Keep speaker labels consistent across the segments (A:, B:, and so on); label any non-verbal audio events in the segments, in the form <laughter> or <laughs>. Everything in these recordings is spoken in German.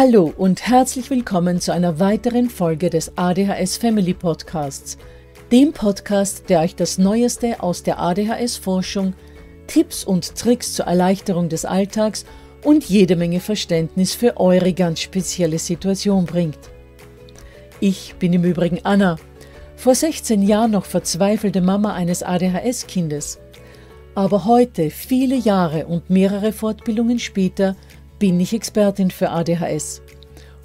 A: Hallo und herzlich willkommen zu einer weiteren Folge des ADHS Family Podcasts, dem Podcast, der euch das Neueste aus der ADHS-Forschung, Tipps und Tricks zur Erleichterung des Alltags und jede Menge Verständnis für eure ganz spezielle Situation bringt. Ich bin im Übrigen Anna, vor 16 Jahren noch verzweifelte Mama eines ADHS-Kindes. Aber heute, viele Jahre und mehrere Fortbildungen später, bin ich Expertin für ADHS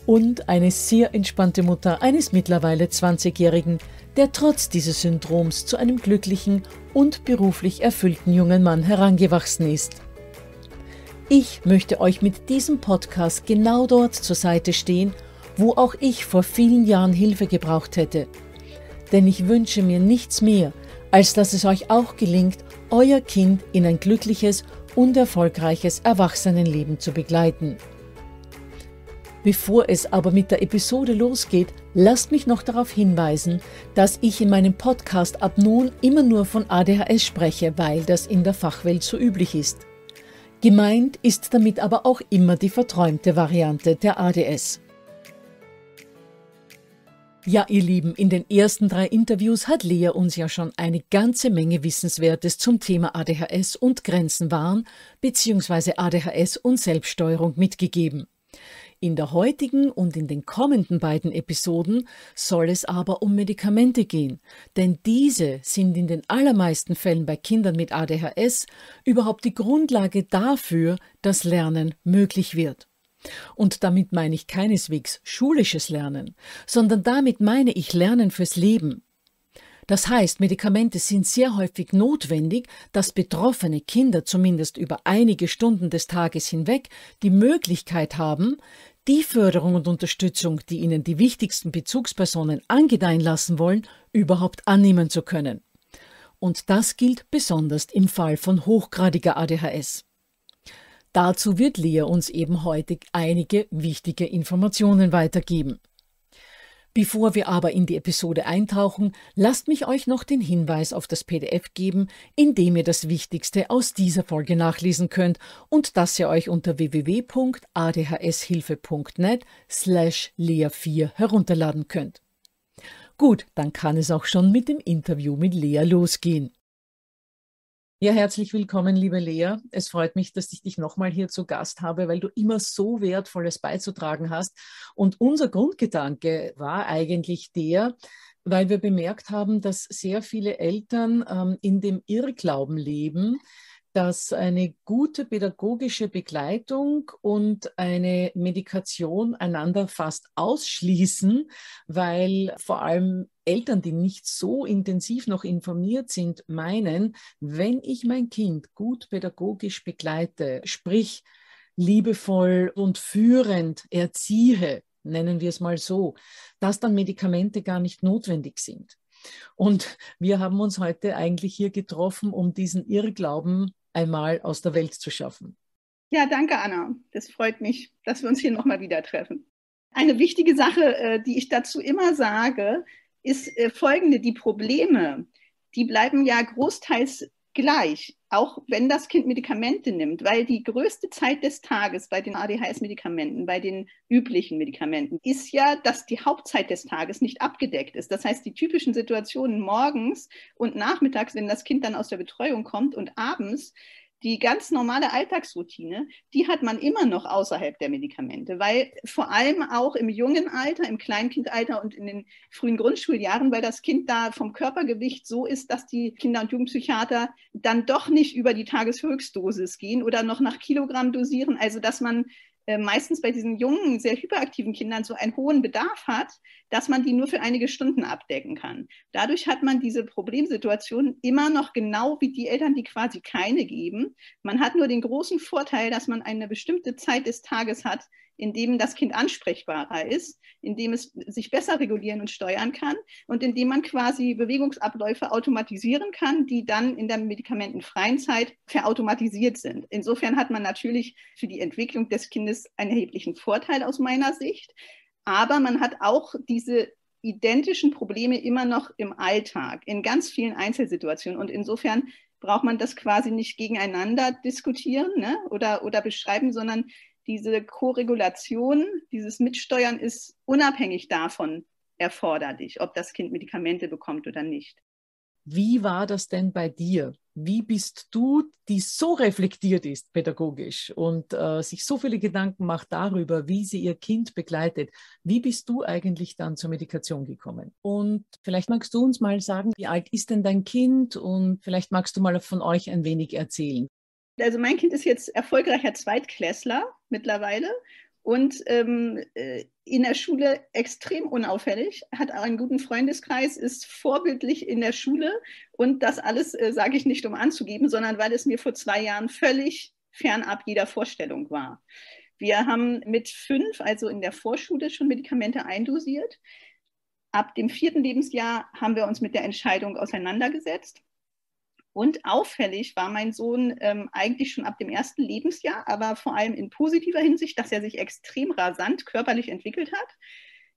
A: und eine sehr entspannte Mutter eines mittlerweile 20-Jährigen, der trotz dieses Syndroms zu einem glücklichen und beruflich erfüllten jungen Mann herangewachsen ist. Ich möchte euch mit diesem Podcast genau dort zur Seite stehen, wo auch ich vor vielen Jahren Hilfe gebraucht hätte. Denn ich wünsche mir nichts mehr, als dass es euch auch gelingt, euer Kind in ein glückliches und erfolgreiches Erwachsenenleben zu begleiten. Bevor es aber mit der Episode losgeht, lasst mich noch darauf hinweisen, dass ich in meinem Podcast ab nun immer nur von ADHS spreche, weil das in der Fachwelt so üblich ist. Gemeint ist damit aber auch immer die verträumte Variante der ADS. Ja, ihr Lieben, in den ersten drei Interviews hat Lea uns ja schon eine ganze Menge Wissenswertes zum Thema ADHS und Grenzen wahren bzw. ADHS und Selbststeuerung mitgegeben. In der heutigen und in den kommenden beiden Episoden soll es aber um Medikamente gehen, denn diese sind in den allermeisten Fällen bei Kindern mit ADHS überhaupt die Grundlage dafür, dass Lernen möglich wird. Und damit meine ich keineswegs schulisches Lernen, sondern damit meine ich Lernen fürs Leben. Das heißt, Medikamente sind sehr häufig notwendig, dass betroffene Kinder zumindest über einige Stunden des Tages hinweg die Möglichkeit haben, die Förderung und Unterstützung, die ihnen die wichtigsten Bezugspersonen angedeihen lassen wollen, überhaupt annehmen zu können. Und das gilt besonders im Fall von hochgradiger ADHS. Dazu wird Lea uns eben heute einige wichtige Informationen weitergeben. Bevor wir aber in die Episode eintauchen, lasst mich euch noch den Hinweis auf das PDF geben, in dem ihr das Wichtigste aus dieser Folge nachlesen könnt und das ihr euch unter www.adhshilfe.net slash lea4 herunterladen könnt. Gut, dann kann es auch schon mit dem Interview mit Lea losgehen. Ja, herzlich willkommen, liebe Lea. Es freut mich, dass ich dich nochmal hier zu Gast habe, weil du immer so Wertvolles beizutragen hast. Und unser Grundgedanke war eigentlich der, weil wir bemerkt haben, dass sehr viele Eltern ähm, in dem Irrglauben leben, dass eine gute pädagogische Begleitung und eine Medikation einander fast ausschließen, weil vor allem Eltern, die nicht so intensiv noch informiert sind, meinen, wenn ich mein Kind gut pädagogisch begleite, sprich liebevoll und führend erziehe, nennen wir es mal so, dass dann Medikamente gar nicht notwendig sind. Und wir haben uns heute eigentlich hier getroffen, um diesen Irrglauben einmal aus der Welt zu schaffen.
B: Ja, danke, Anna. Das freut mich, dass wir uns hier nochmal wieder treffen. Eine wichtige Sache, äh, die ich dazu immer sage, ist äh, folgende. Die Probleme, die bleiben ja großteils gleich, auch wenn das Kind Medikamente nimmt, weil die größte Zeit des Tages bei den ADHS-Medikamenten, bei den üblichen Medikamenten, ist ja, dass die Hauptzeit des Tages nicht abgedeckt ist. Das heißt, die typischen Situationen morgens und nachmittags, wenn das Kind dann aus der Betreuung kommt und abends, die ganz normale Alltagsroutine, die hat man immer noch außerhalb der Medikamente, weil vor allem auch im jungen Alter, im Kleinkindalter und in den frühen Grundschuljahren, weil das Kind da vom Körpergewicht so ist, dass die Kinder- und Jugendpsychiater dann doch nicht über die Tageshöchstdosis gehen oder noch nach Kilogramm dosieren, also dass man äh, meistens bei diesen jungen, sehr hyperaktiven Kindern so einen hohen Bedarf hat, dass man die nur für einige Stunden abdecken kann. Dadurch hat man diese Problemsituation immer noch genau wie die Eltern, die quasi keine geben. Man hat nur den großen Vorteil, dass man eine bestimmte Zeit des Tages hat, in dem das Kind ansprechbarer ist, in dem es sich besser regulieren und steuern kann und in dem man quasi Bewegungsabläufe automatisieren kann, die dann in der medikamentenfreien Zeit verautomatisiert sind. Insofern hat man natürlich für die Entwicklung des Kindes einen erheblichen Vorteil aus meiner Sicht, aber man hat auch diese identischen Probleme immer noch im Alltag, in ganz vielen Einzelsituationen. Und insofern braucht man das quasi nicht gegeneinander diskutieren ne, oder, oder beschreiben, sondern diese Koregulation, dieses Mitsteuern ist unabhängig davon erforderlich, ob das Kind Medikamente bekommt oder nicht.
A: Wie war das denn bei dir? Wie bist du, die so reflektiert ist pädagogisch und äh, sich so viele Gedanken macht darüber, wie sie ihr Kind begleitet, wie bist du eigentlich dann zur Medikation gekommen? Und vielleicht magst du uns mal sagen, wie alt ist denn dein Kind und vielleicht magst du mal von euch ein wenig erzählen.
B: Also mein Kind ist jetzt erfolgreicher Zweitklässler mittlerweile und ähm, äh, in der Schule extrem unauffällig, hat einen guten Freundeskreis, ist vorbildlich in der Schule und das alles äh, sage ich nicht, um anzugeben, sondern weil es mir vor zwei Jahren völlig fernab jeder Vorstellung war. Wir haben mit fünf, also in der Vorschule, schon Medikamente eindosiert. Ab dem vierten Lebensjahr haben wir uns mit der Entscheidung auseinandergesetzt und auffällig war mein Sohn ähm, eigentlich schon ab dem ersten Lebensjahr, aber vor allem in positiver Hinsicht, dass er sich extrem rasant körperlich entwickelt hat,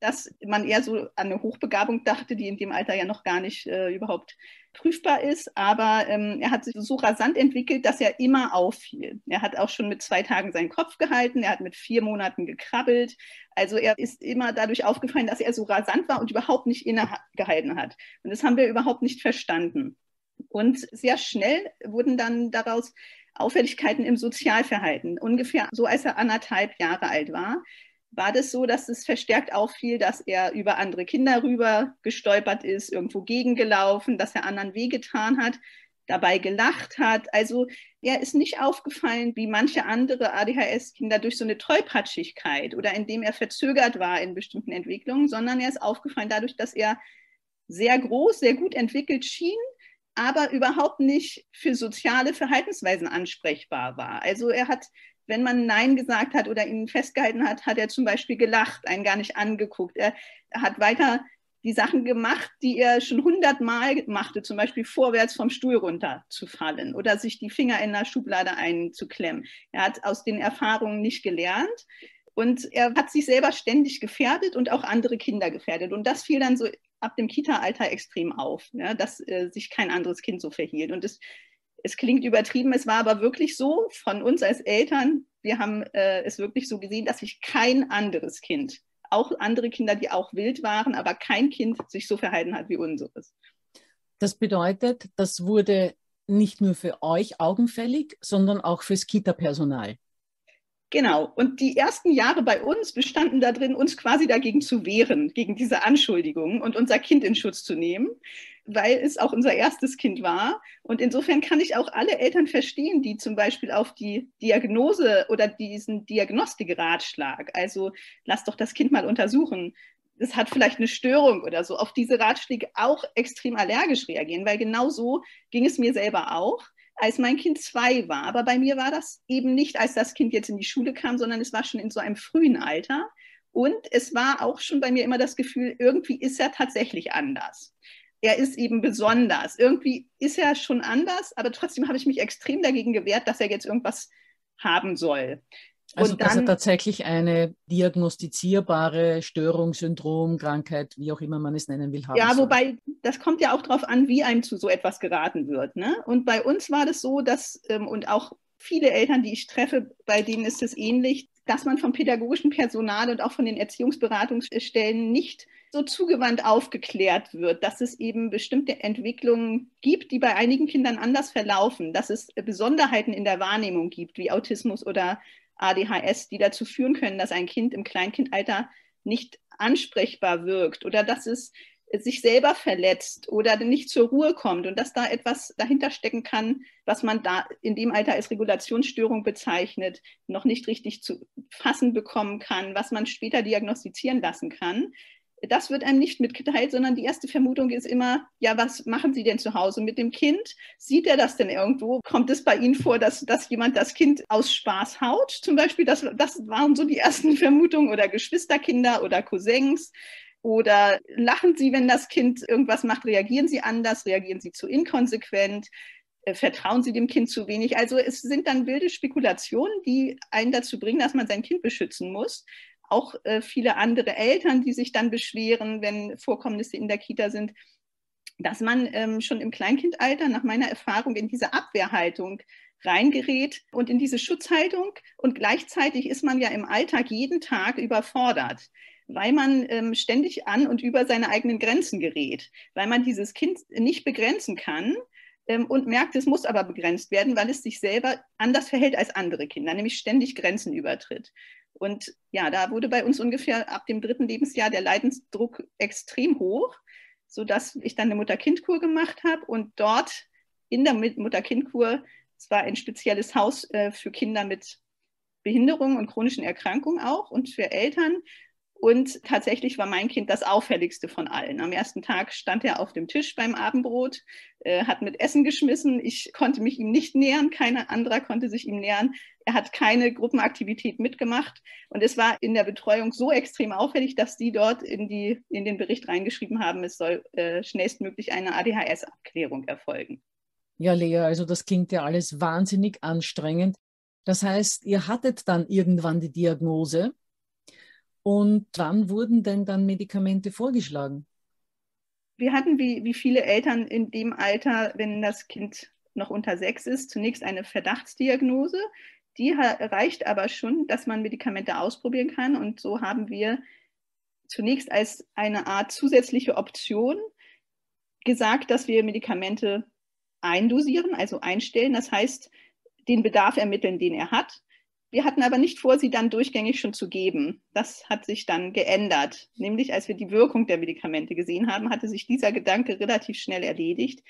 B: dass man eher so an eine Hochbegabung dachte, die in dem Alter ja noch gar nicht äh, überhaupt prüfbar ist. Aber ähm, er hat sich so rasant entwickelt, dass er immer auffiel. Er hat auch schon mit zwei Tagen seinen Kopf gehalten, er hat mit vier Monaten gekrabbelt. Also er ist immer dadurch aufgefallen, dass er so rasant war und überhaupt nicht innegehalten hat. Und das haben wir überhaupt nicht verstanden. Und sehr schnell wurden dann daraus Auffälligkeiten im Sozialverhalten. Ungefähr so, als er anderthalb Jahre alt war, war das so, dass es verstärkt auffiel, dass er über andere Kinder rüber gestolpert ist, irgendwo gegengelaufen, dass er anderen wehgetan hat, dabei gelacht hat. Also er ist nicht aufgefallen wie manche andere ADHS-Kinder durch so eine Tollpatschigkeit oder indem er verzögert war in bestimmten Entwicklungen, sondern er ist aufgefallen dadurch, dass er sehr groß, sehr gut entwickelt schien, aber überhaupt nicht für soziale Verhaltensweisen ansprechbar war. Also er hat, wenn man Nein gesagt hat oder ihn festgehalten hat, hat er zum Beispiel gelacht, einen gar nicht angeguckt. Er, hat weiter die Sachen gemacht, die er schon hundertmal machte, zum Beispiel vorwärts vom Stuhl runter zu fallen oder sich die Finger in der Schublade einzuklemmen. Er hat aus den Erfahrungen nicht gelernt. Und er hat sich selber ständig gefährdet und auch andere Kinder gefährdet. Und das fiel dann so ab dem Kita-Alter extrem auf, ja, dass äh, sich kein anderes Kind so verhielt. Und es, es klingt übertrieben, es war aber wirklich so von uns als Eltern, wir haben äh, es wirklich so gesehen, dass sich kein anderes Kind, auch andere Kinder, die auch wild waren, aber kein Kind sich so verhalten hat wie unseres.
A: Das bedeutet, das wurde nicht nur für euch augenfällig, sondern auch fürs Kita-Personal.
B: Genau. Und die ersten Jahre bei uns bestanden darin, uns quasi dagegen zu wehren, gegen diese Anschuldigungen und unser Kind in Schutz zu nehmen, weil es auch unser erstes Kind war. Und insofern kann ich auch alle Eltern verstehen, die zum Beispiel auf die Diagnose oder diesen Diagnostikratschlag, also lass doch das Kind mal untersuchen, es hat vielleicht eine Störung oder so, auf diese Ratschläge auch extrem allergisch reagieren, weil genau so ging es mir selber auch als mein Kind zwei war. Aber bei mir war das eben nicht, als das Kind jetzt in die Schule kam, sondern es war schon in so einem frühen Alter. Und es war auch schon bei mir immer das Gefühl, irgendwie ist er tatsächlich anders. Er ist eben besonders. Irgendwie ist er schon anders, aber trotzdem habe ich mich extrem dagegen gewehrt, dass er jetzt irgendwas haben soll.
A: Also und dass er tatsächlich eine diagnostizierbare Störung, Syndrom, Krankheit, wie auch immer man es nennen will,
B: haben Ja, soll. wobei das kommt ja auch darauf an, wie einem zu so etwas geraten wird. Ne? Und bei uns war das so, dass, ähm, und auch viele Eltern, die ich treffe, bei denen ist es ähnlich, dass man vom pädagogischen Personal und auch von den Erziehungsberatungsstellen nicht so zugewandt aufgeklärt wird, dass es eben bestimmte Entwicklungen gibt, die bei einigen Kindern anders verlaufen, dass es Besonderheiten in der Wahrnehmung gibt, wie Autismus oder ADHS, die dazu führen können, dass ein Kind im Kleinkindalter nicht ansprechbar wirkt oder dass es sich selber verletzt oder nicht zur Ruhe kommt und dass da etwas dahinter stecken kann, was man da in dem Alter als Regulationsstörung bezeichnet, noch nicht richtig zu fassen bekommen kann, was man später diagnostizieren lassen kann das wird einem nicht mitgeteilt, sondern die erste Vermutung ist immer, ja, was machen Sie denn zu Hause mit dem Kind? Sieht er das denn irgendwo? Kommt es bei Ihnen vor, dass, dass jemand das Kind aus Spaß haut? Zum Beispiel, das, das waren so die ersten <laughs> Vermutungen oder Geschwisterkinder oder Cousins. Oder lachen Sie, wenn das Kind irgendwas macht, reagieren Sie anders, reagieren Sie zu inkonsequent, äh, vertrauen Sie dem Kind zu wenig. Also es sind dann wilde Spekulationen, die einen dazu bringen, dass man sein Kind beschützen muss auch äh, viele andere Eltern, die sich dann beschweren, wenn Vorkommnisse in der Kita sind, dass man ähm, schon im Kleinkindalter nach meiner Erfahrung in diese Abwehrhaltung reingerät und in diese Schutzhaltung. Und gleichzeitig ist man ja im Alltag jeden Tag überfordert, weil man ähm, ständig an und über seine eigenen Grenzen gerät, weil man dieses Kind nicht begrenzen kann und merkt, es muss aber begrenzt werden, weil es sich selber anders verhält als andere Kinder, nämlich ständig Grenzen übertritt. Und ja, da wurde bei uns ungefähr ab dem dritten Lebensjahr der Leidensdruck extrem hoch, sodass ich dann eine Mutter-Kind-Kur gemacht habe und dort in der Mutter-Kind-Kur, es war ein spezielles Haus äh, für Kinder mit Behinderungen und chronischen Erkrankungen auch und für Eltern. Und tatsächlich war mein Kind das auffälligste von allen. Am ersten Tag stand er auf dem Tisch beim Abendbrot, äh, hat mit Essen geschmissen. Ich konnte mich ihm nicht nähern, keiner anderer konnte sich ihm nähern. Er hat keine Gruppenaktivität mitgemacht. Und es war in der Betreuung so extrem auffällig, dass die dort in, die, in den Bericht reingeschrieben haben, es soll äh, schnellstmöglich eine ADHS-Abklärung erfolgen.
A: Ja, Lea, also das klingt ja alles wahnsinnig anstrengend. Das heißt, ihr hattet dann irgendwann die Diagnose und wann wurden denn dann Medikamente vorgeschlagen?
B: Wir hatten wie, wie viele Eltern in dem Alter, wenn das Kind noch unter sechs ist, zunächst eine Verdachtsdiagnose. Die reicht aber schon, dass man Medikamente ausprobieren kann. Und so haben wir zunächst als eine Art zusätzliche Option gesagt, dass wir Medikamente eindosieren, also einstellen. Das heißt, den Bedarf ermitteln, den er hat. Wir hatten aber nicht vor, sie dann durchgängig schon zu geben. Das hat sich dann geändert. Nämlich als wir die Wirkung der Medikamente gesehen haben, hatte sich dieser Gedanke relativ schnell erledigt,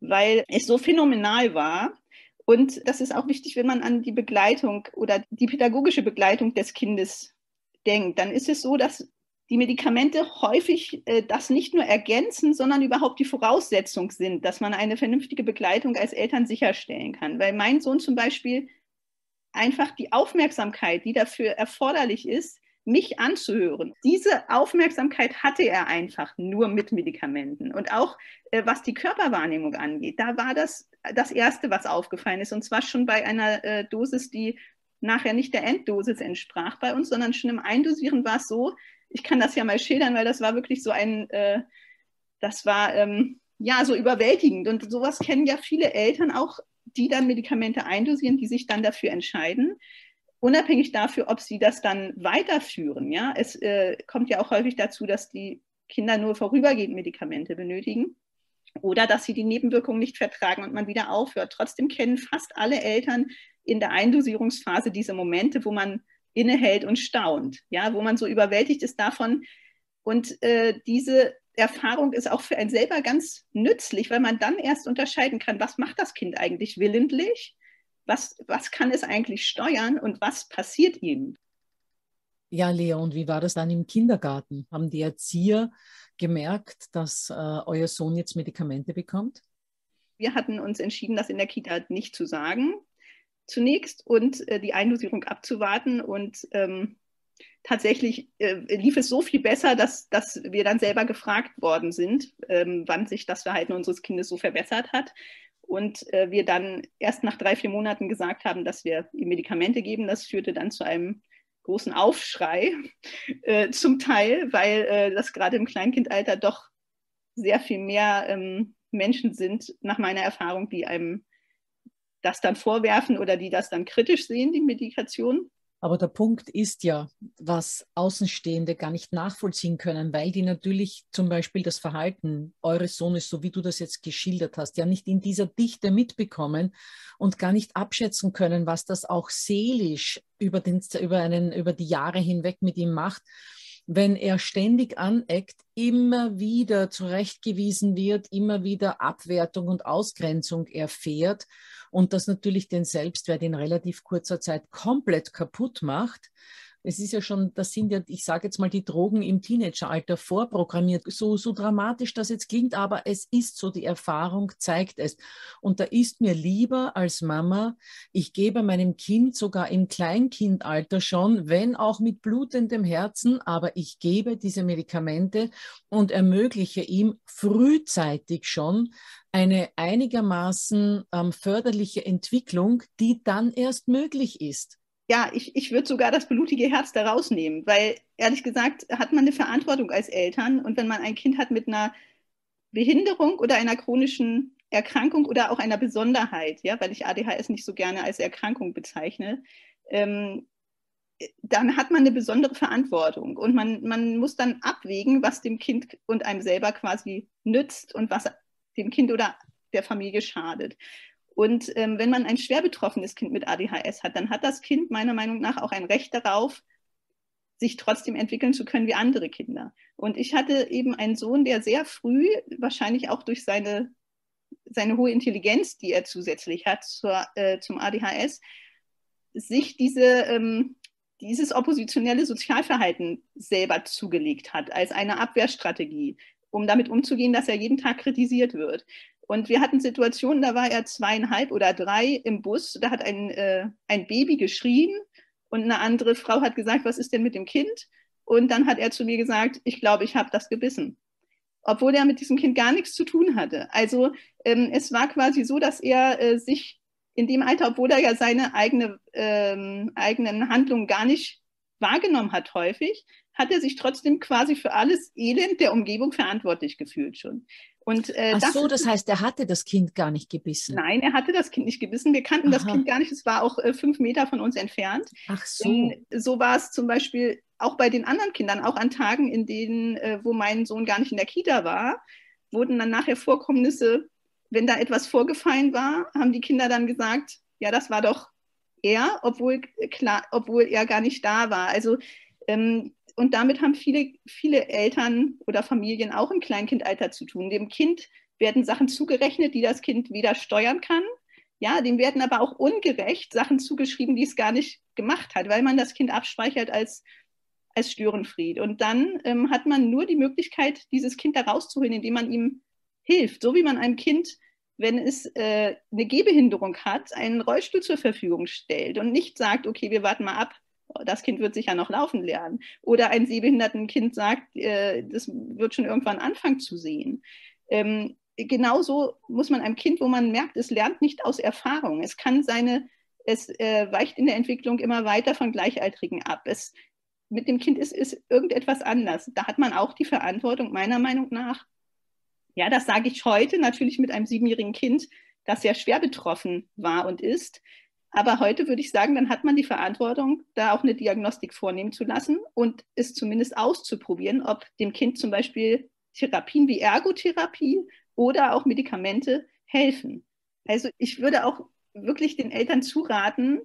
B: weil es so phänomenal war. Und das ist auch wichtig, wenn man an die Begleitung oder die pädagogische Begleitung des Kindes denkt. Dann ist es so, dass die Medikamente häufig äh, das nicht nur ergänzen, sondern überhaupt die Voraussetzung sind, dass man eine vernünftige Begleitung als Eltern sicherstellen kann. Weil mein Sohn zum Beispiel einfach die Aufmerksamkeit, die dafür erforderlich ist, mich anzuhören. Diese Aufmerksamkeit hatte er einfach nur mit Medikamenten. Und auch äh, was die Körperwahrnehmung angeht, da war das das Erste, was aufgefallen ist. Und zwar schon bei einer äh, Dosis, die nachher nicht der Enddosis entsprach bei uns, sondern schon im Eindosieren war es so, ich kann das ja mal schildern, weil das war wirklich so ein, äh, das war ähm, ja so überwältigend. Und sowas kennen ja viele Eltern auch die dann Medikamente eindosieren, die sich dann dafür entscheiden, unabhängig dafür, ob sie das dann weiterführen. Ja? Es äh, kommt ja auch häufig dazu, dass die Kinder nur vorübergehend Medikamente benötigen oder dass sie die Nebenwirkungen nicht vertragen und man wieder aufhört. Trotzdem kennen fast alle Eltern in der Eindosierungsphase diese Momente, wo man innehält und staunt, ja, wo man so überwältigt ist davon. Und äh, diese Erfahrung ist auch für einen selber ganz nützlich, weil man dann erst unterscheiden kann, was macht das Kind eigentlich willentlich, was, was kann es eigentlich steuern und was passiert ihm.
A: Ja, Lea, und wie war das dann im Kindergarten? Haben die Erzieher gemerkt, dass äh, euer Sohn jetzt Medikamente bekommt?
B: Wir hatten uns entschieden, das in der Kita nicht zu sagen, zunächst und äh, die Eindosierung abzuwarten. Und ähm, tatsächlich äh, lief es so viel besser, dass, dass wir dann selber gefragt worden sind, ähm, wann sich das Verhalten unseres Kindes so verbessert hat. Und äh, wir dann erst nach drei, vier Monaten gesagt haben, dass wir ihm Medikamente geben. Das führte dann zu einem großen Aufschrei <laughs> äh, zum Teil, weil äh, das gerade im Kleinkindalter doch sehr viel mehr ähm, Menschen sind, nach meiner Erfahrung, die einem das dann vorwerfen oder die das dann kritisch sehen, die Medikation.
A: Aber der Punkt ist ja, was Außenstehende gar nicht nachvollziehen können, weil die natürlich zum Beispiel das Verhalten eures Sohnes, so wie du das jetzt geschildert hast, ja nicht in dieser Dichte mitbekommen und gar nicht abschätzen können, was das auch seelisch über, den, über, einen, über die Jahre hinweg mit ihm macht wenn er ständig aneckt, immer wieder zurechtgewiesen wird, immer wieder Abwertung und Ausgrenzung erfährt und das natürlich den Selbstwert in relativ kurzer Zeit komplett kaputt macht, es ist ja schon, das sind ja, ich sage jetzt mal, die Drogen im Teenageralter vorprogrammiert. So, so dramatisch das jetzt klingt, aber es ist so, die Erfahrung zeigt es. Und da ist mir lieber als Mama, ich gebe meinem Kind sogar im Kleinkindalter schon, wenn auch mit blutendem Herzen, aber ich gebe diese Medikamente und ermögliche ihm frühzeitig schon eine einigermaßen ähm, förderliche Entwicklung, die dann erst möglich ist
B: ja, ich, ich würde sogar das blutige Herz da rausnehmen, weil ehrlich gesagt hat man eine Verantwortung als Eltern und wenn man ein Kind hat mit einer Behinderung oder einer chronischen Erkrankung oder auch einer Besonderheit, ja, weil ich ADHS nicht so gerne als Erkrankung bezeichne, ähm, dann hat man eine besondere Verantwortung und man, man muss dann abwägen, was dem Kind und einem selber quasi nützt und was dem Kind oder der Familie schadet. Und ähm, wenn man ein schwer betroffenes Kind mit ADHS hat, dann hat das Kind meiner Meinung nach auch ein Recht darauf, sich trotzdem entwickeln zu können wie andere Kinder. Und ich hatte eben einen Sohn, der sehr früh, wahrscheinlich auch durch seine, seine hohe Intelligenz, die er zusätzlich hat zur, äh, zum ADHS, sich diese, ähm, dieses oppositionelle Sozialverhalten selber zugelegt hat als eine Abwehrstrategie, um damit umzugehen, dass er jeden Tag kritisiert wird. Und wir hatten Situationen, da war er zweieinhalb oder drei im Bus, da hat ein, äh, ein Baby geschrien und eine andere Frau hat gesagt, was ist denn mit dem Kind? Und dann hat er zu mir gesagt, ich glaube, ich habe das gebissen. Obwohl er mit diesem Kind gar nichts zu tun hatte. Also ähm, es war quasi so, dass er äh, sich in dem Alter, obwohl er ja seine eigene, ähm, eigenen Handlungen gar nicht wahrgenommen hat häufig, hat er sich trotzdem quasi für alles Elend der Umgebung verantwortlich gefühlt schon.
A: Und, äh, Ach das so, das heißt, er hatte das Kind gar nicht gebissen.
B: Nein, er hatte das Kind nicht gebissen. Wir kannten Aha. das Kind gar nicht. Es war auch äh, fünf Meter von uns entfernt.
A: Ach so. Und
B: so war es zum Beispiel auch bei den anderen Kindern, auch an Tagen, in denen, äh, wo mein Sohn gar nicht in der Kita war, wurden dann nachher Vorkommnisse, wenn da etwas vorgefallen war, haben die Kinder dann gesagt, ja, das war doch er, obwohl, klar, obwohl er gar nicht da war. Also ähm, und damit haben viele, viele Eltern oder Familien auch im Kleinkindalter zu tun. Dem Kind werden Sachen zugerechnet, die das Kind weder steuern kann. Ja, dem werden aber auch ungerecht Sachen zugeschrieben, die es gar nicht gemacht hat, weil man das Kind abspeichert als, als Störenfried. Und dann ähm, hat man nur die Möglichkeit, dieses Kind da rauszuholen, indem man ihm hilft. So wie man einem Kind, wenn es äh, eine Gehbehinderung hat, einen Rollstuhl zur Verfügung stellt und nicht sagt, okay, wir warten mal ab, das Kind wird sicher noch laufen lernen. Oder ein sehbehinderten Kind sagt, äh, das wird schon irgendwann anfangen zu sehen. Ähm, genauso muss man einem Kind, wo man merkt, es lernt nicht aus Erfahrung. Es kann seine, es äh, weicht in der Entwicklung immer weiter von Gleichaltrigen ab. Es, mit dem Kind ist, ist irgendetwas anders. Da hat man auch die Verantwortung, meiner Meinung nach. Ja, das sage ich heute natürlich mit einem siebenjährigen Kind, das sehr schwer betroffen war und ist. Aber heute würde ich sagen, dann hat man die Verantwortung, da auch eine Diagnostik vornehmen zu lassen und es zumindest auszuprobieren, ob dem Kind zum Beispiel Therapien wie Ergotherapie oder auch Medikamente helfen. Also ich würde auch wirklich den Eltern zuraten,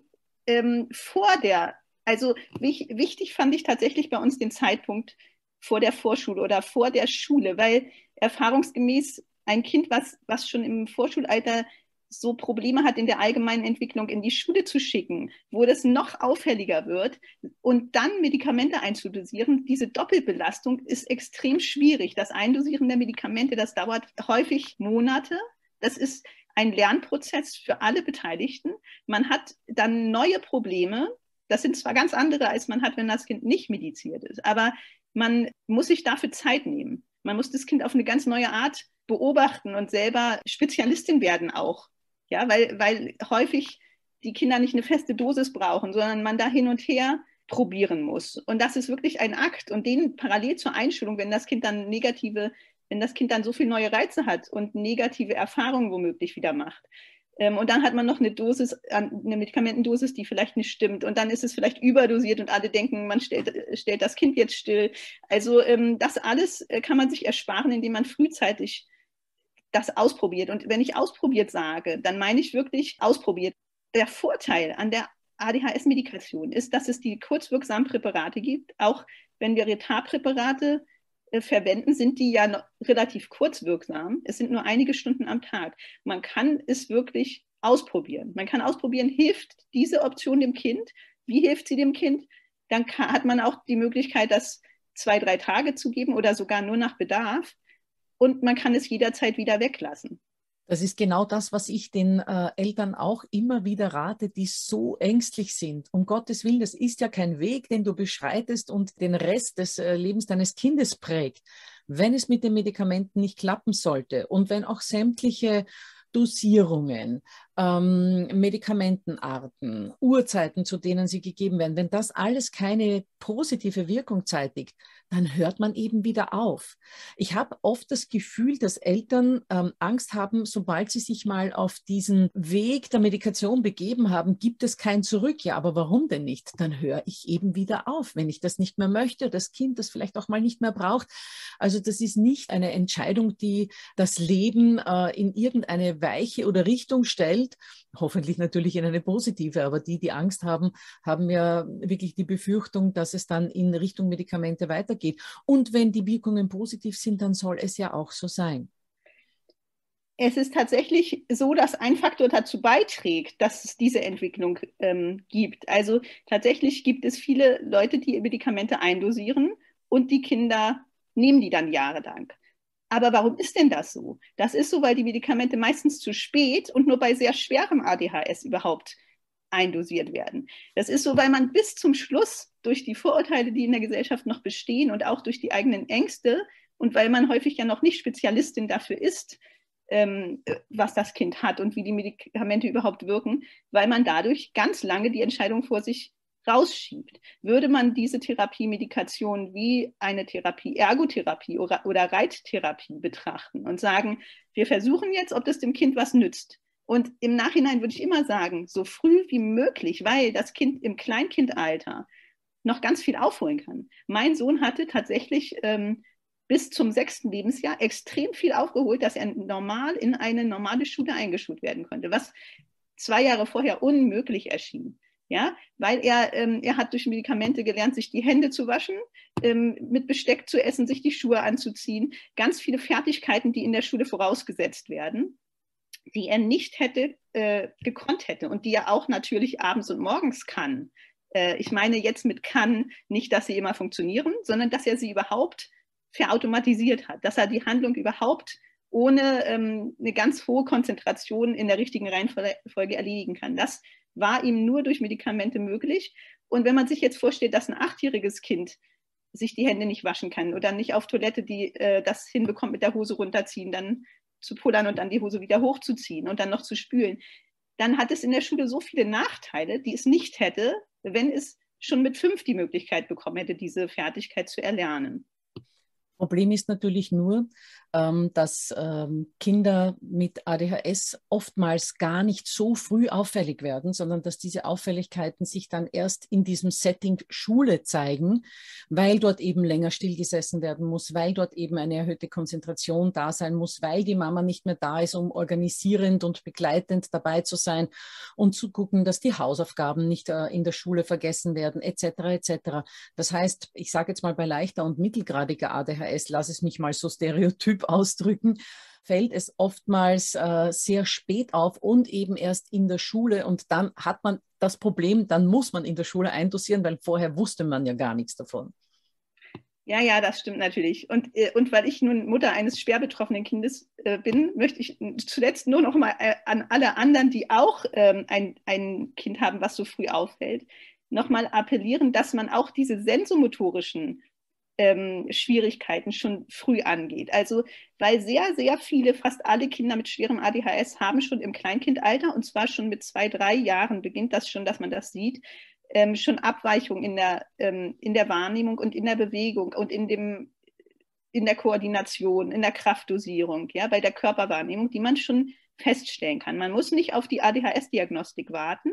B: ähm, vor der, also wich, wichtig fand ich tatsächlich bei uns den Zeitpunkt vor der Vorschule oder vor der Schule, weil erfahrungsgemäß ein Kind, was, was schon im Vorschulalter so Probleme hat in der allgemeinen Entwicklung in die Schule zu schicken, wo das noch auffälliger wird und dann Medikamente einzudosieren, diese Doppelbelastung ist extrem schwierig. Das Eindosieren der Medikamente, das dauert häufig Monate. Das ist ein Lernprozess für alle Beteiligten. Man hat dann neue Probleme. Das sind zwar ganz andere, als man hat, wenn das Kind nicht mediziert ist, aber man muss sich dafür Zeit nehmen. Man muss das Kind auf eine ganz neue Art beobachten und selber Spezialistin werden auch ja, weil, weil häufig die Kinder nicht eine feste Dosis brauchen, sondern man da hin und her probieren muss. Und das ist wirklich ein Akt. Und den parallel zur Einschulung, wenn das Kind dann negative, wenn das Kind dann so viele neue Reize hat und negative Erfahrungen womöglich wieder macht. Ähm, und dann hat man noch eine Dosis, eine Medikamentendosis, die vielleicht nicht stimmt. Und dann ist es vielleicht überdosiert und alle denken, man stellt, stellt das Kind jetzt still. Also ähm, das alles äh, kann man sich ersparen, indem man frühzeitig das ausprobiert. Und wenn ich ausprobiert sage, dann meine ich wirklich ausprobiert. Der Vorteil an der ADHS-Medikation ist, dass es die kurzwirksamen Präparate gibt. Auch wenn wir Retardpräparate äh, verwenden, sind die ja relativ kurzwirksam. Es sind nur einige Stunden am Tag. Man kann es wirklich ausprobieren. Man kann ausprobieren, hilft diese Option dem Kind? Wie hilft sie dem Kind? Dann kann, hat man auch die Möglichkeit, das zwei, drei Tage zu geben oder sogar nur nach Bedarf und man kann es jederzeit wieder weglassen.
A: Das ist genau das, was ich den äh, Eltern auch immer wieder rate, die so ängstlich sind. Um Gottes Willen, das ist ja kein Weg, den du beschreitest und den Rest des äh, Lebens deines Kindes prägt. Wenn es mit den Medikamenten nicht klappen sollte und wenn auch sämtliche Dosierungen, ähm, Medikamentenarten, Uhrzeiten, zu denen sie gegeben werden, wenn das alles keine positive Wirkung zeitigt, dann hört man eben wieder auf. Ich habe oft das Gefühl, dass Eltern ähm, Angst haben, sobald sie sich mal auf diesen Weg der Medikation begeben haben, gibt es kein Zurück. Ja, aber warum denn nicht? Dann höre ich eben wieder auf, wenn ich das nicht mehr möchte, das Kind das vielleicht auch mal nicht mehr braucht. Also das ist nicht eine Entscheidung, die das Leben äh, in irgendeine Weiche oder Richtung stellt, hoffentlich natürlich in eine positive, aber die, die Angst haben, haben ja wirklich die Befürchtung, dass es dann in Richtung Medikamente weitergeht. Und wenn die Wirkungen positiv sind, dann soll es ja auch so sein.
B: Es ist tatsächlich so, dass ein Faktor dazu beiträgt, dass es diese Entwicklung ähm, gibt. Also tatsächlich gibt es viele Leute, die Medikamente eindosieren und die Kinder nehmen die dann jahrelang. Aber warum ist denn das so? Das ist so, weil die Medikamente meistens zu spät und nur bei sehr schwerem ADHS überhaupt eindosiert werden. Das ist so, weil man bis zum Schluss durch die Vorurteile, die in der Gesellschaft noch bestehen und auch durch die eigenen Ängste und weil man häufig ja noch nicht Spezialistin dafür ist, ähm, was das Kind hat und wie die Medikamente überhaupt wirken, weil man dadurch ganz lange die Entscheidung vor sich rausschiebt. Würde man diese Therapiemedikation wie eine Therapie, Ergotherapie oder, oder Reittherapie betrachten und sagen, wir versuchen jetzt, ob das dem Kind was nützt. Und im Nachhinein würde ich immer sagen, so früh wie möglich, weil das Kind im Kleinkindalter noch ganz viel aufholen kann. Mein Sohn hatte tatsächlich ähm, bis zum sechsten Lebensjahr extrem viel aufgeholt, dass er normal in eine normale Schule eingeschult werden konnte, was zwei Jahre vorher unmöglich erschien ja, weil er, ähm, er hat durch Medikamente gelernt, sich die Hände zu waschen, ähm, mit Besteck zu essen, sich die Schuhe anzuziehen, ganz viele Fertigkeiten, die in der Schule vorausgesetzt werden, die er nicht hätte äh, gekonnt hätte und die er auch natürlich abends und morgens kann. Äh, ich meine jetzt mit kann nicht, dass sie immer funktionieren, sondern dass er sie überhaupt verautomatisiert hat, dass er die Handlung überhaupt ohne ähm, eine ganz hohe Konzentration in der richtigen Reihenfolge erledigen kann. Das war ihm nur durch Medikamente möglich. Und wenn man sich jetzt vorstellt, dass ein achtjähriges Kind sich die Hände nicht waschen kann oder nicht auf Toilette die, äh, das hinbekommt, mit der Hose runterziehen, dann zu pullern und dann die Hose wieder hochzuziehen und dann noch zu spülen, dann hat es in der Schule so viele Nachteile, die es nicht hätte, wenn es schon mit fünf die Möglichkeit bekommen hätte, diese Fertigkeit zu erlernen.
A: Problem ist natürlich nur, dass ähm, Kinder mit ADHS oftmals gar nicht so früh auffällig werden, sondern dass diese Auffälligkeiten sich dann erst in diesem Setting Schule zeigen, weil dort eben länger stillgesessen werden muss, weil dort eben eine erhöhte Konzentration da sein muss, weil die Mama nicht mehr da ist, um organisierend und begleitend dabei zu sein und zu gucken, dass die Hausaufgaben nicht äh, in der Schule vergessen werden, etc. etc. Das heißt, ich sage jetzt mal bei leichter und mittelgradiger ADHS, lass es mich mal so stereotyp ausdrücken, fällt es oftmals äh, sehr spät auf und eben erst in der Schule. Und dann hat man das Problem, dann muss man in der Schule eindosieren, weil vorher wusste man ja gar nichts davon.
B: Ja, ja, das stimmt natürlich. Und, äh, und weil ich nun Mutter eines schwer betroffenen Kindes äh, bin, möchte ich zuletzt nur noch mal äh, an alle anderen, die auch ähm, ein, ein Kind haben, was so früh auffällt, nochmal appellieren, dass man auch diese sensomotorischen ähm, Schwierigkeiten schon früh angeht. Also weil sehr, sehr viele, fast alle Kinder mit schwerem ADHS haben schon im Kleinkindalter, und zwar schon mit zwei, drei Jahren beginnt das schon, dass man das sieht, ähm, schon Abweichungen in der, ähm, in der Wahrnehmung und in der Bewegung und in dem in der Koordination, in der Kraftdosierung, ja, bei der Körperwahrnehmung, die man schon feststellen kann. Man muss nicht auf die ADHS-Diagnostik warten.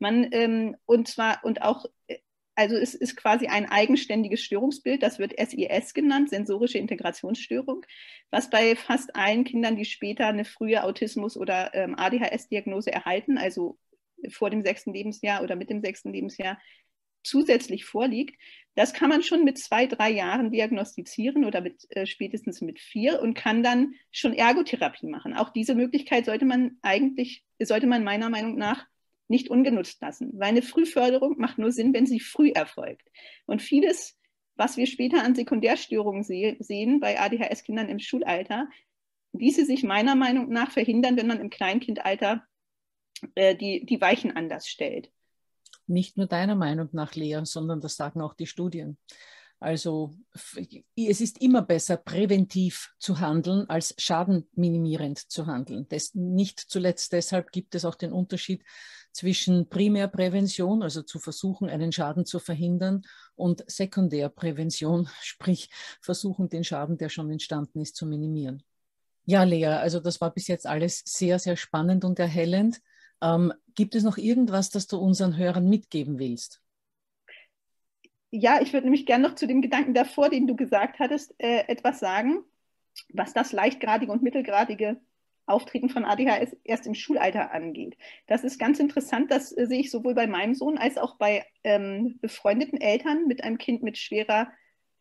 B: Man, ähm, und zwar, und auch äh, also es ist quasi ein eigenständiges Störungsbild, das wird SIS genannt, sensorische Integrationsstörung, was bei fast allen Kindern, die später eine frühe Autismus- oder ähm, ADHS-Diagnose erhalten, also vor dem sechsten Lebensjahr oder mit dem sechsten Lebensjahr, zusätzlich vorliegt. Das kann man schon mit zwei, drei Jahren diagnostizieren oder mit, äh, spätestens mit vier und kann dann schon Ergotherapie machen. Auch diese Möglichkeit sollte man eigentlich, sollte man meiner Meinung nach nicht ungenutzt lassen, weil eine Frühförderung macht nur Sinn, wenn sie früh erfolgt. Und vieles, was wir später an Sekundärstörungen se sehen bei ADHS-Kindern im Schulalter, ließe sich meiner Meinung nach verhindern, wenn man im Kleinkindalter äh, die, die Weichen anders stellt.
A: Nicht nur deiner Meinung nach, Lea, sondern das sagen auch die Studien. Also es ist immer besser, präventiv zu handeln, als schadenminimierend zu handeln. Das, nicht zuletzt deshalb gibt es auch den Unterschied zwischen Primärprävention, also zu versuchen, einen Schaden zu verhindern, und Sekundärprävention, <laughs> sprich versuchen, den Schaden, der schon entstanden ist, zu minimieren. Ja, Lea, also das war bis jetzt alles sehr, sehr spannend und erhellend. Ähm, gibt es noch irgendwas, das du unseren Hörern mitgeben willst?
B: Ja, ich würde nämlich gerne noch zu dem Gedanken davor, den du gesagt hattest, äh, etwas sagen, was das leichtgradige und mittelgradige Auftreten von ADHS erst im Schulalter angeht. Das ist ganz interessant, das äh, sehe ich sowohl bei meinem Sohn als auch bei ähm, befreundeten Eltern mit einem Kind mit schwerer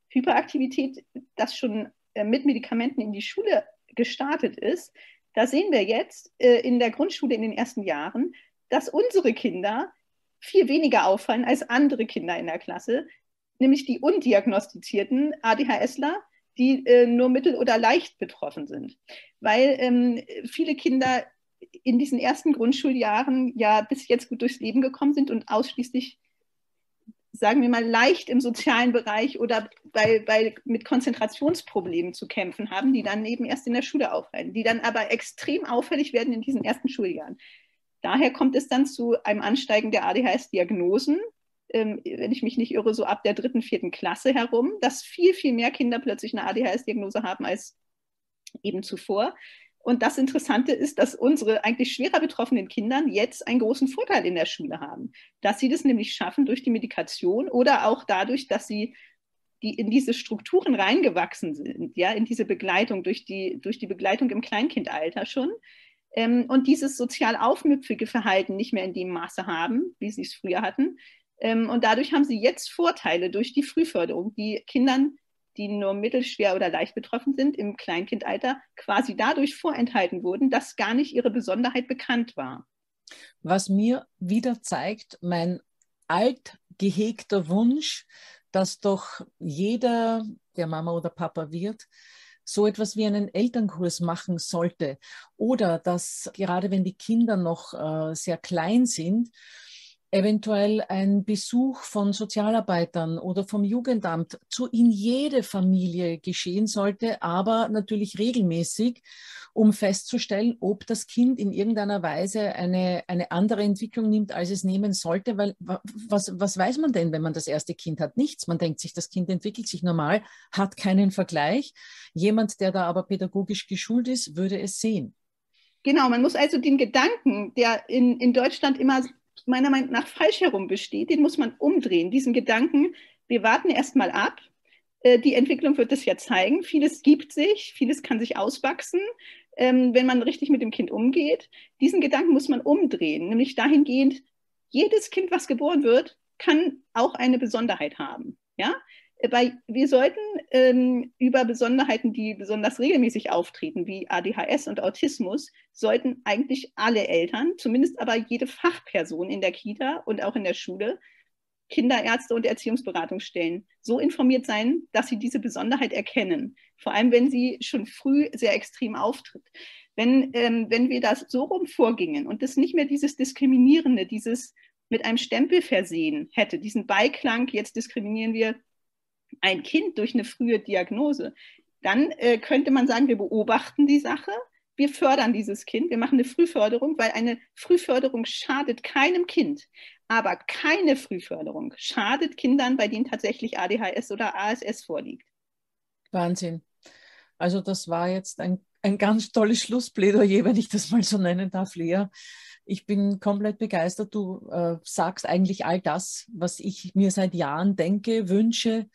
B: Hyperaktivität, das schon äh, mit Medikamenten in die Schule gestartet ist. Da sehen wir jetzt äh, in der Grundschule in den ersten Jahren, dass unsere Kinder viel weniger auffallen als andere Kinder in der Klasse, nämlich die undiagnostizierten ADHSler, die äh, nur mittel- oder leicht betroffen sind. Weil ähm, viele Kinder in diesen ersten Grundschuljahren ja bis jetzt gut durchs Leben gekommen sind und ausschließlich, sagen wir mal, leicht im sozialen Bereich oder bei, bei, mit Konzentrationsproblemen zu kämpfen haben, die dann eben erst in der Schule auffallen, die dann aber extrem auffällig werden in diesen ersten Schuljahren. Daher kommt es dann zu einem Ansteigen der ADHS-Diagnosen wenn ich mich nicht irre, so ab der dritten, vierten Klasse herum, dass viel, viel mehr Kinder plötzlich eine ADHS-Diagnose haben als eben zuvor. Und das Interessante ist, dass unsere eigentlich schwerer betroffenen Kinder jetzt einen großen Vorteil in der Schule haben, dass sie das nämlich schaffen durch die Medikation oder auch dadurch, dass sie die in diese Strukturen reingewachsen sind, ja, in diese Begleitung, durch die, durch die Begleitung im Kleinkindalter schon. Ähm, und dieses sozial aufmüpfige Verhalten nicht mehr in dem Maße haben, wie sie es früher hatten, ähm, und dadurch haben sie jetzt Vorteile durch die Frühförderung, die Kindern, die nur mittelschwer oder leicht betroffen sind, im Kleinkindalter quasi dadurch vorenthalten wurden, dass gar nicht ihre Besonderheit bekannt war.
A: Was mir wieder zeigt, mein alt gehegter Wunsch, dass doch jeder, der Mama oder Papa wird, so etwas wie einen Elternkurs machen sollte. Oder dass gerade wenn die Kinder noch äh, sehr klein sind, eventuell ein Besuch von Sozialarbeitern oder vom Jugendamt zu in jede Familie geschehen sollte, aber natürlich regelmäßig, um festzustellen, ob das Kind in irgendeiner Weise eine, eine andere Entwicklung nimmt, als es nehmen sollte. Weil was, was weiß man denn, wenn man das erste Kind hat? Nichts. Man denkt sich, das Kind entwickelt sich normal, hat keinen Vergleich. Jemand, der da aber pädagogisch geschult ist, würde es sehen.
B: Genau, man muss also den Gedanken, der in, in Deutschland immer meiner Meinung nach falsch herum besteht, den muss man umdrehen. Diesen Gedanken, wir warten erstmal ab. Äh, die Entwicklung wird es ja zeigen. Vieles gibt sich, vieles kann sich auswachsen, ähm, wenn man richtig mit dem Kind umgeht. Diesen Gedanken muss man umdrehen, nämlich dahingehend, jedes Kind, was geboren wird, kann auch eine Besonderheit haben. Ja? Bei, wir sollten ähm, über Besonderheiten, die besonders regelmäßig auftreten, wie ADHS und Autismus, sollten eigentlich alle Eltern, zumindest aber jede Fachperson in der Kita und auch in der Schule, Kinderärzte und Erziehungsberatungsstellen so informiert sein, dass sie diese Besonderheit erkennen. Vor allem, wenn sie schon früh sehr extrem auftritt. Wenn, ähm, wenn wir das so rum vorgingen und das nicht mehr dieses Diskriminierende, dieses mit einem Stempel versehen hätte, diesen Beiklang, jetzt diskriminieren wir ein Kind durch eine frühe Diagnose, dann äh, könnte man sagen, wir beobachten die Sache, wir fördern dieses Kind, wir machen eine Frühförderung, weil eine Frühförderung schadet keinem Kind. Aber keine Frühförderung schadet Kindern, bei denen tatsächlich ADHS oder ASS vorliegt.
A: Wahnsinn. Also das war jetzt ein, ein ganz tolles Schlussplädoyer, wenn ich das mal so nennen darf, Lea. Ich bin komplett begeistert. Du äh, sagst eigentlich all das, was ich mir seit Jahren denke, wünsche,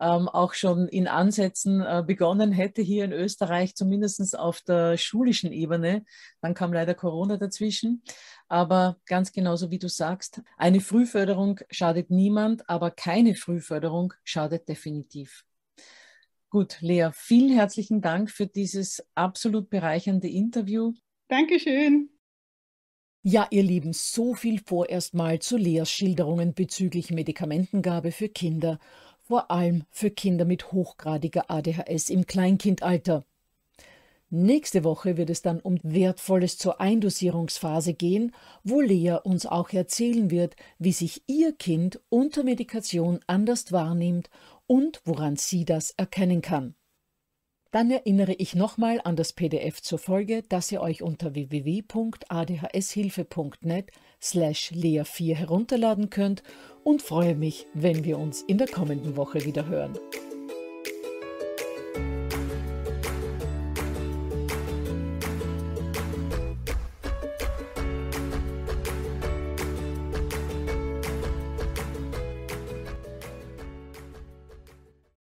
A: ähm, auch schon in Ansätzen äh, begonnen hätte hier in Österreich, zumindest auf der schulischen Ebene. Dann kam leider Corona dazwischen. Aber ganz genauso wie du sagst, eine Frühförderung schadet niemand, aber keine Frühförderung schadet definitiv. Gut, Lea, vielen herzlichen Dank für dieses absolut bereichernde Interview.
B: Dankeschön.
A: Ja, ihr Lieben, so viel vorerst mal zu Leas Schilderungen bezüglich Medikamentengabe für Kinder, vor allem für Kinder mit hochgradiger ADHS im Kleinkindalter. Nächste Woche wird es dann um Wertvolles zur Eindosierungsphase gehen, wo Lea uns auch erzählen wird, wie sich ihr Kind unter Medikation anders wahrnimmt und woran sie das erkennen kann. Dann erinnere ich nochmal an das PDF zur Folge, das ihr euch unter www.adhshilfe.net slash lea4 herunterladen könnt und freue mich, wenn wir uns in der kommenden Woche wieder hören.